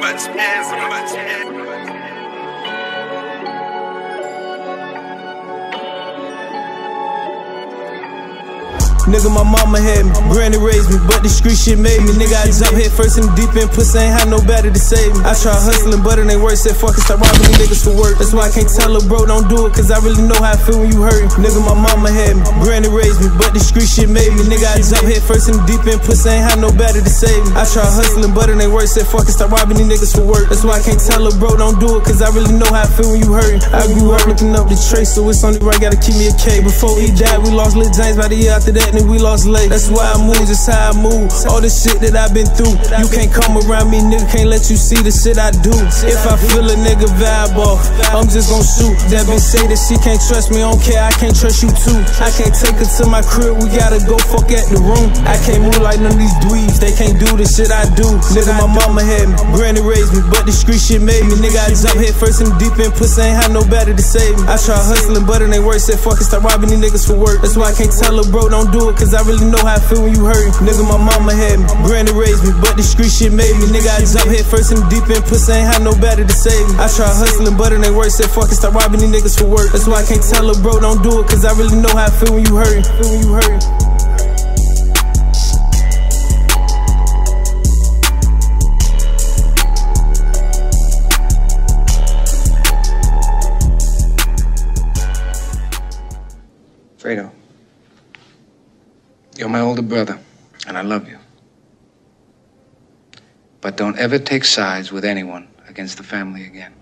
about pass. I'm about pass. Nigga, my mama had me, granny raised me, but the street shit made me. Nigga, I jump head first in the deep end, pussy ain't had nobody to save me. I try hustling, but it ain't worth Said fuck it, start robbing these niggas for work. That's why I can't tell a bro, don't do it, cause I really know how I feel when you hurt. Nigga, my mama had me, granny raised me, but the street shit made me. Nigga, I jump head first in the deep end, pussy ain't had nobody to save me. I try hustling, but it ain't worth Said fuck it, start robbing these niggas for work. That's why I can't tell a bro, don't do it, cause I really know how I feel when you hurt. I grew up looking up the trace, so it's only right, gotta keep me a K. Before he died, we lost Lil James, by the year after that, then we lost Lake. That's why I move, just how I move. All the shit that I've been through. You can't come around me, nigga, can't let you see the shit I do. If I feel a nigga vibe off, I'm just gon' shoot. That bitch say that she can't trust me, I don't care, I can't trust you too. I can't take her to my crib, we gotta go fuck at the room. I can't move like none of these dweebs, they can't do the shit I do. Nigga, my mama had me, granny raised me, but the street shit made me. Nigga, I jump head first in the deep end, pussy ain't had nobody to save me. I try hustling, but it ain't worth Said fuck it, start robbing these niggas for work. That's why I can't tell a bro, don't do it, cause I really know how I feel when you hurt. Nigga, my mama had me, granny raised me, but the street shit made me. Nigga, I jump head first in the deep end, pussy ain't had no nobody to save me. I try hustling, but it ain't worth Said fuck it, start robbing these niggas for work. That's why I can't tell a bro, don't do it, cause I really know how I feel when you hurt. Feel when you hurt. You're my older brother, and I love you. But don't ever take sides with anyone against the family again.